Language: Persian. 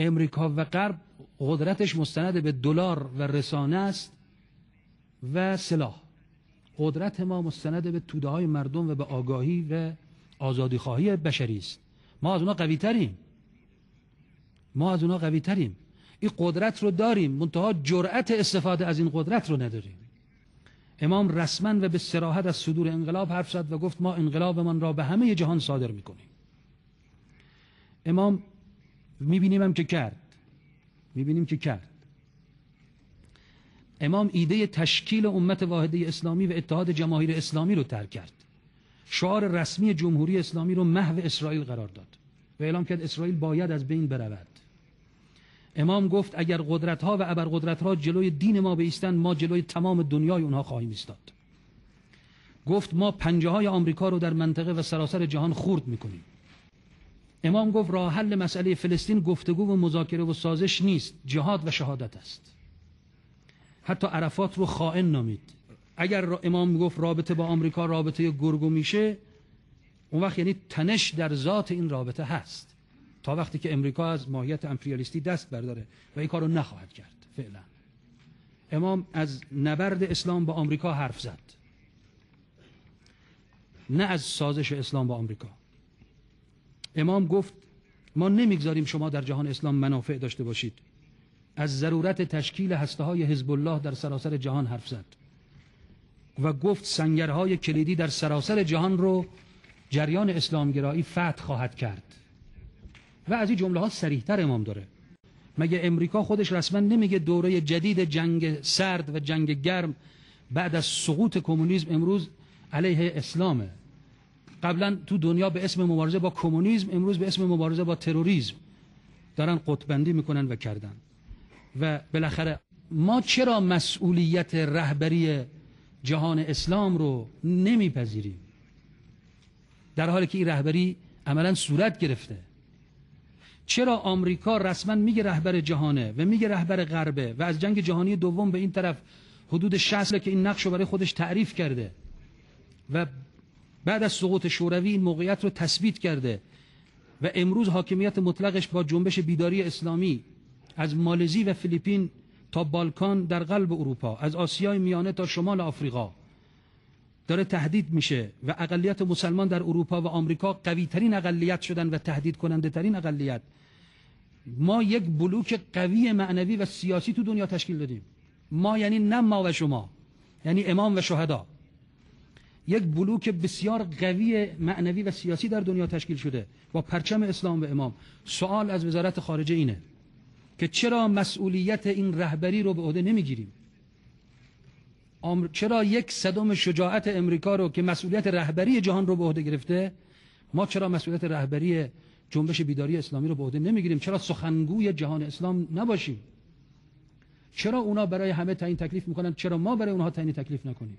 امریکا و غرب قدرتش مستند به دلار و رسانه است و سلاح. قدرت ما مستند به توده های مردم و به آگاهی و آزادی خواهی بشری است. ما از اونا قوی تریم. ما از اونا قوی تریم. این قدرت رو داریم. منتها جرأت استفاده از این قدرت رو نداریم. امام رسما و به سراحت از صدور انقلاب حرف زد و گفت ما انقلابمان را به همه جهان صادر می‌کنیم. امام می‌بینیم هم که کرد. می‌بینیم که کرد. امام ایده تشکیل امت واحده اسلامی و اتحاد جماهیر اسلامی رو ترک کرد. شعار رسمی جمهوری اسلامی رو محو اسرائیل قرار داد و اعلام کرد اسرائیل باید از بین برود. امام گفت اگر قدرت ها و ابرقدرت ها جلوی دین ما بیستند ما جلوی تمام دنیای اونها خواهیم ایستاد. گفت ما پنجه های آمریکا رو در منطقه و سراسر جهان خورد می‌کنیم. امام گفت راه حل مسئله فلسطین گفتگو و مذاکره و سازش نیست جهاد و شهادت است. حتی عرفات رو خائن نامید. اگر امام گفت رابطه با آمریکا رابطه گرگو میشه اون وقت یعنی تنش در ذات این رابطه هست. تا وقتی که امریکا از ماهیت امپریالیستی دست برداره و این کارو نخواهد کرد فعلا. امام از نبرد اسلام با آمریکا حرف زد. نه از سازش اسلام با آمریکا. امام گفت ما نمی‌گذاریم شما در جهان اسلام منافع داشته باشید. از ضرورت تشکیل هسته های حزب الله در سراسر جهان حرف زد. و گفت سنگرهای کلیدی در سراسر جهان رو جریان اسلامگرایی فتح خواهد کرد. و از این جمله ها سریحتر امام داره. مگه امریکا خودش رسما نمیگه دوره جدید جنگ سرد و جنگ گرم بعد از سقوط کمونیسم امروز علیه اسلامه؟ قبلا تو دنیا به اسم مبارزه با کمونیسم امروز به اسم مبارزه با تروریسم دارن قطبندی می‌کنن و کردن. و بالاخره ما چرا مسئولیت رهبری جهان اسلام رو نمیپذیریم؟ در حالی که این رهبری عملا صورت گرفته. چرا آمریکا رسما میگه رهبر جهانه و میگه رهبر غربه و از جنگ جهانی دوم به این طرف حدود 60 که این نقش رو برای خودش تعریف کرده و بعد از سقوط شوروی این موقعیت رو تثبیت کرده و امروز حاکمیت مطلقش با جنبش بیداری اسلامی از مالزی و فیلیپین تا بالکان در قلب اروپا از آسیای میانه تا شمال آفریقا داره تهدید میشه و اقلیت مسلمان در اروپا و آمریکا قوی ترین اقلیت شدن و تهدید کننده ترین اقلیت. ما یک بلوک قوی معنوی و سیاسی تو دنیا تشکیل دادیم. ما یعنی نه ما و شما یعنی امام و شهدا. یک بلوک بسیار قوی معنوی و سیاسی در دنیا تشکیل شده با پرچم اسلام و امام. سوال از وزارت خارجه اینه که چرا مسئولیت این رهبری رو به عهده نمی‌گیریم؟ چرا یک صدم شجاعت امریکا رو که مسئولیت رهبری جهان رو به عهده گرفته ما چرا مسئولیت رهبری جنبش بیداری اسلامی رو به عهده نمی‌گیریم؟ چرا سخنگوی جهان اسلام نباشیم؟ چرا اونا برای همه تعیین تکلیف می‌کنن؟ چرا ما برای اونها تعیین تکلیف نکنیم؟